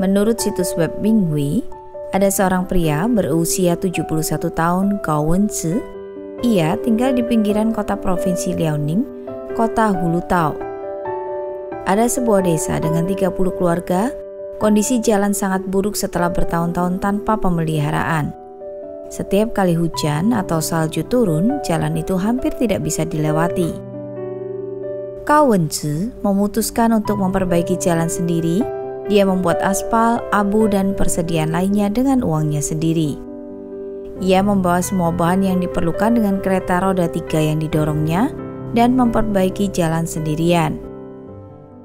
Menurut situs web Binghui, ada seorang pria berusia 71 tahun Gao Wenzi. Ia tinggal di pinggiran kota provinsi Liaoning, kota Hulutao. Ada sebuah desa dengan 30 keluarga, kondisi jalan sangat buruk setelah bertahun-tahun tanpa pemeliharaan. Setiap kali hujan atau salju turun, jalan itu hampir tidak bisa dilewati. Kau Wenzi memutuskan untuk memperbaiki jalan sendiri dia membuat aspal, abu, dan persediaan lainnya dengan uangnya sendiri. Ia membawa semua bahan yang diperlukan dengan kereta roda tiga yang didorongnya dan memperbaiki jalan sendirian.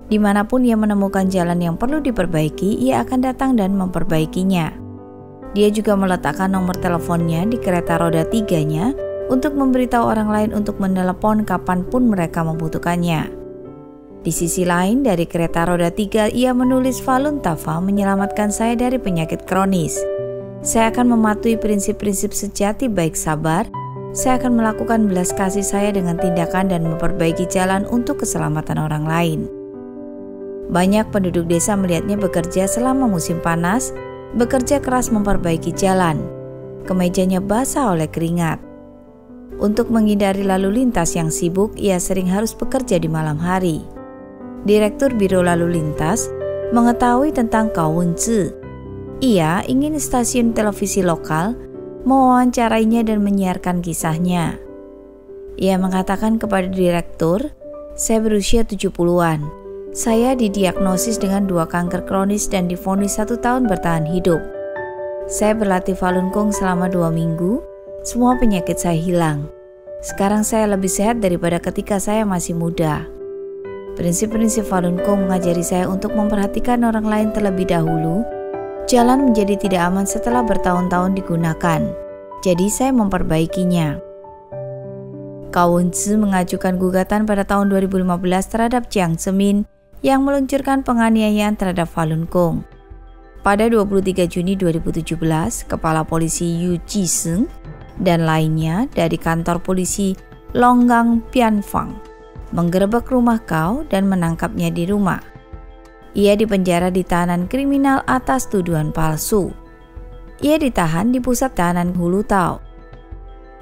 Di mana pun ia menemukan jalan yang perlu diperbaiki, ia akan datang dan memperbaikinya. Dia juga meletakkan nomor teleponnya di kereta roda tiganya untuk memberitahu orang lain untuk menelepon kapan pun mereka membutuhkannya. Di sisi lain, dari kereta roda tiga, ia menulis Falun Tafa menyelamatkan saya dari penyakit kronis. Saya akan mematuhi prinsip-prinsip sejati baik sabar. Saya akan melakukan belas kasih saya dengan tindakan dan memperbaiki jalan untuk keselamatan orang lain. Banyak penduduk desa melihatnya bekerja selama musim panas, bekerja keras memperbaiki jalan. Kemejanya basah oleh keringat. Untuk menghindari lalu lintas yang sibuk, ia sering harus bekerja di malam hari. Direktur Biro Lalu Lintas, mengetahui tentang Kau Wenzi. Ia ingin stasiun televisi lokal mewawancarainya dan menyiarkan kisahnya. Ia mengatakan kepada direktur, saya berusia 70-an. Saya didiagnosis dengan dua kanker kronis dan difonis satu tahun bertahan hidup. Saya berlatih Falun Gong selama dua minggu, semua penyakit saya hilang. Sekarang saya lebih sehat daripada ketika saya masih muda. Prinsip-prinsip Falun Gong mengajari saya untuk memperhatikan orang lain terlebih dahulu. Jalan menjadi tidak aman setelah bertahun-tahun digunakan. Jadi saya memperbaikinya. Kawun Tzu mengajukan gugatan pada tahun 2015 terhadap Jiang Zemin yang meluncurkan penganiayaan terhadap Falun Gong. Pada 23 Juni 2017, Kepala Polisi Yu Jisung dan lainnya dari kantor polisi Longgang Pianfang menggerebek rumah kau dan menangkapnya di rumah. Ia dipenjara di tahanan kriminal atas tuduhan palsu. Ia ditahan di pusat tahanan Hulu Tau.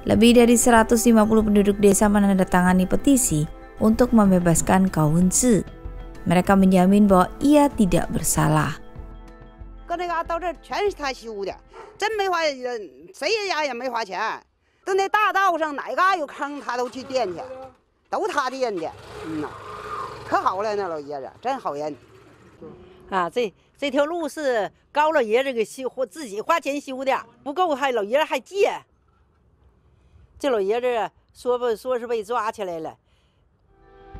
Lebih dari 150 penduduk desa menandatangani petisi untuk membebaskan Kau Hunzi. Mereka menjamin bahwa ia tidak bersalah. 都他的，真没花谁家也没花钱。就那大道上哪嘎有坑，他都。他垫的，嗯呐，可好了，那老爷子真好人。啊，这这条路是高老爷子给修，自己花钱修的，不够还老爷子还借。这老爷子说不说是被抓起来了？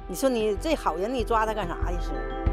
你说你这好人，你抓他干啥呀？是。